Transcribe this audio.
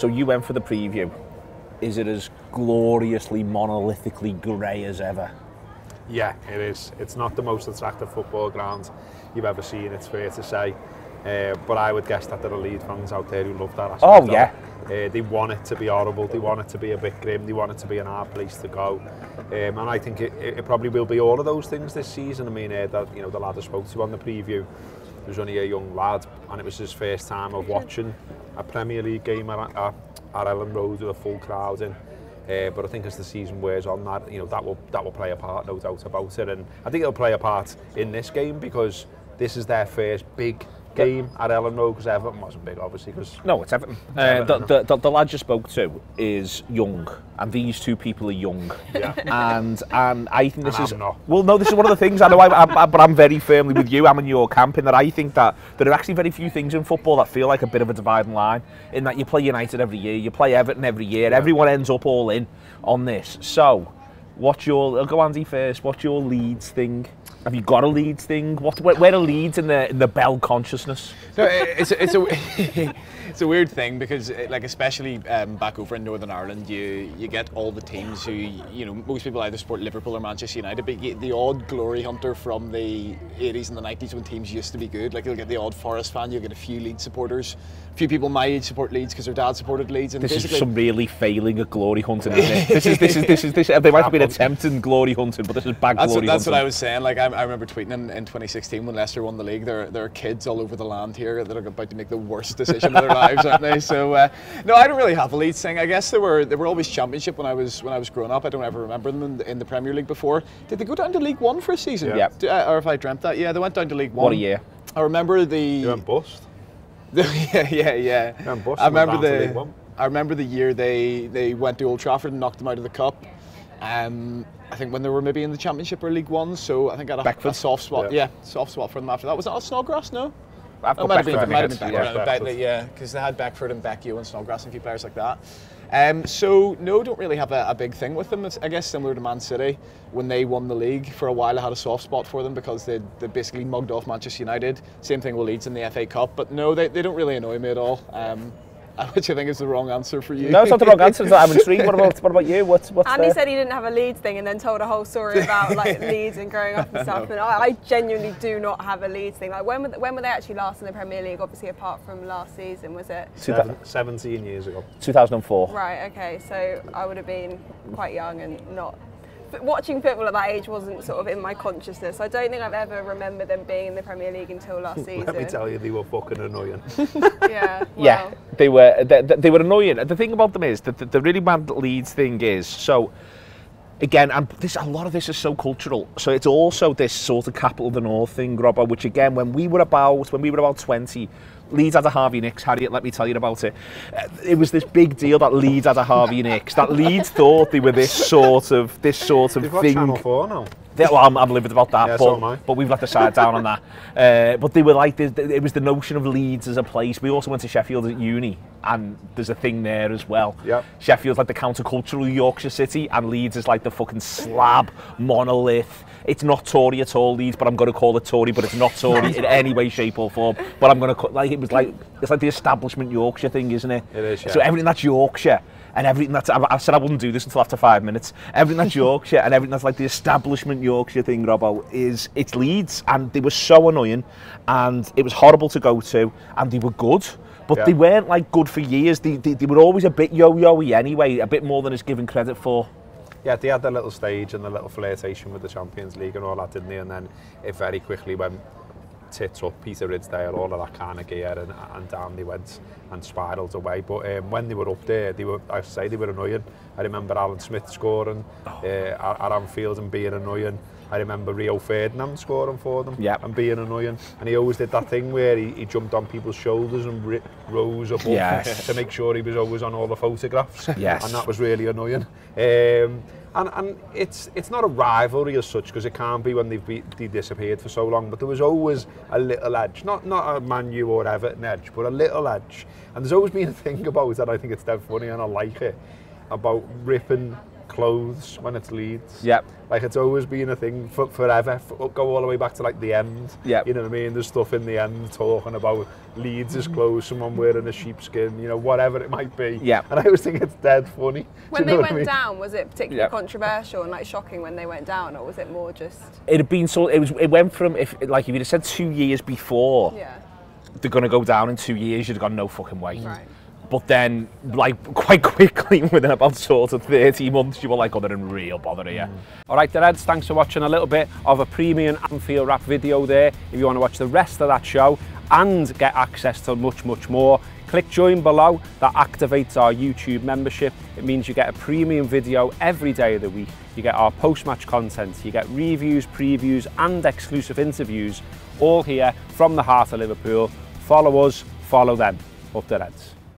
So you went for the preview. Is it as gloriously monolithically grey as ever? Yeah, it is. It's not the most attractive football ground you've ever seen, it's fair to say. Uh, but I would guess that there are Leeds fans out there who love that aspect Oh, yeah. Uh, they want it to be horrible, they want it to be a bit grim, they want it to be an hard place to go. Um, and I think it, it probably will be all of those things this season. I mean, uh, that, you know, the lad I spoke to on the preview was only a young lad and it was his first time of watching a Premier League game at, at, at Elland Road with a full crowd in. Uh, but I think as the season wears on, that you know that will that will play a part, no doubt about it. And I think it'll play a part in this game because this is their first big game at Elland Road because Everton wasn't big, obviously. Because No, it's Everton. Uh, Everton, the, the, the, lad you spoke to is young, and these two people are young. Yeah. And and I think this And is well, no, this is one of the things I know. I, I, I- but I'm very firmly with you. I'm in your camp in that I think that there are actually very few things in football that feel like a bit of a dividing line. In that you play United every year, you play Everton every year. Everyone ends up all in on this. So, what's your? I'll go Andy first. What's your Leeds thing? Have you got a Leeds thing? What? Where, where are Leeds in the in the Bell consciousness? No, it's a, it's a it's a weird thing because uh, like especially um, back over in Northern Ireland, you you get all the teams who you know most people either support Liverpool or Manchester United, but you get the odd glory hunter from the 80s and the 90s when teams used to be good. Like you'll get the odd Forest fan, you'll get a few Leeds supporters, a few people my age support Leeds because their dad supported Leeds, and This is some really failing at glory hunting, isn't it? this is this is this is this. They might have been attempting glory hunting, but this is bad That's, what, glory that's what. I was saying. Like I, I remember tweeting in, in 2016 when Leicester won the league. There, there are kids all over the land here that are about to make the worst decision of their lives, aren't they? So uh, no, I don't really have a Leeds thing. I guess they were they were always Championship when I was when I was growing up. I don't ever remember them in the, in the Premier League before. Did they go down to League One for a season? Yeah. D- uh, or if I dreamt that, yeah, they went down to League One. What a year! I remember the you went bust. yeah, yeah, yeah. and bust I and went remember down to League the One. I remember the year they they went to Old Trafford and knocked them out of the cup. Um, I think when they were maybe in the Championship or League One, so I think I had a, Beckford. a soft spot. Yeah. Yeah. soft spot for them after that. Was that a Snodgrass? No. I've got might have been, Beckford might have been yeah. Beckford. Yeah, Yeah, Beckford. yeah, because they had Beckford and Becchio and Snodgrass and a few players like that. Um, so no, don't really have a, a big thing with them. It's, I guess similar to Man City when they won the league. For a while, I had a soft spot for them because they they basically mugged off Manchester United. Same thing with Leeds in the FA Cup. But no, they, they don't really annoy me at all. Um, which I think is the wrong answer for you. No, it's not the wrong answer. it's not- I'm intrigued. What about what about you? What's what's Andy the- said he didn't have a Leeds thing and then told a whole story about like Leeds and growing up and stuff. And I, I genuinely do not have a Leeds thing. Like when were, when were they actually last in the Premier League? Obviously, apart from last season, was it? Seven, 17 years ago. 2004. Right. Okay. So I would have been quite young and not. But watching football at that age wasn't sort of in my consciousness. I don't think I've ever remembered them being in the Premier League until last season. Let me tell you, they were fucking annoying. Yeah. Yeah, they were they, they they were annoying. The thing about them is that the, the really bad Leeds thing is so. Again, and this a lot of this is so cultural. So it's also this sort of capital of the north thing, Robbo. Which again, when we were about when we were about twenty, Leeds had a Harvey Nicks. Harriet, let me tell you about it. It was this big deal that Leeds had a Harvey Nicks. That Leeds thought they were this sort of this sort of They've got thing. Channel 4 now. They, well, I'm, I'm livid about that, Yeah, but, so but we've let the side down on that. Uh, but they were like, this- it was the notion of Leeds as a place. We also went to Sheffield at uni, and there's a thing there as well. Yep. Sheffield's like the countercultural Yorkshire city, and Leeds is like the fucking slab monolith. It's not Tory at all, Leeds, but I'm going to call it Tory, but it's not Tory in any way, shape, or form. But I'm going to like it was like it's like the establishment Yorkshire thing, isn't it? It is, yeah. So everything that's Yorkshire and everything that's I, I said I wouldn't do this until after five minutes. Everything that's Yorkshire and everything that's like the establishment Yorkshire thing, Robbo, is it's Leeds, and they were so annoying, and it was horrible to go to, and they were good. But Yeah. they weren't like good for years. They, they, they were always a bit yo-yo-y anyway, a bit more than is given credit for. Yeah, they had their little stage and the little flirtation with the Champions League and all that, didn't they? And then it very quickly went tits up, Peter Ridsdale, all of that kind of gear, and, and down they went and spiralled away. But um, when they were up there, they were, I say they were annoying. I remember Alan Smith scoring oh. uh, at Anfield and being annoying. I remember Rio Ferdinand scoring for them yep. and being annoying. And he always did that thing where he, he jumped on people's shoulders and rose above yes. to make sure he was always on all the photographs. Yes. And that was really annoying. Um, and and it's it's not a rivalry as such because it can't be when they've be, they disappeared for so long. But there was always a little edge, not not a Man U or Everton edge, but a little edge. And there's always been a thing about that I think it's dead funny and I like it about ripping clothes when it's Leeds. Yep. Like it's always been a thing for, forever. For, go all the way back to like the end. Yep. You know what I mean? There's stuff in the end talking about Leeds' clothes, someone wearing a sheepskin, you know, whatever it might be. Yeah. And I always think it's dead funny. When they went I mean? down, was it particularly Yep. controversial and like shocking when they went down, or was it more just It had been so. It was. It went from if like if you'd have said two years before yeah, they're gonna go down in two years, you'd have gone no fucking way. right? But then, like quite quickly, within about sort of 30 months, you were like, oh, they're in real bother here. All right, the Reds, thanks for watching a little bit of a premium Anfield Wrap video there. If you want to watch the rest of that show and get access to much, much more, click join below. That activates our YouTube membership. It means you get a premium video every day of the week. You get our post-match content, you get reviews, previews and exclusive interviews all here from the heart of Liverpool. Follow us, follow them. Up the Reds.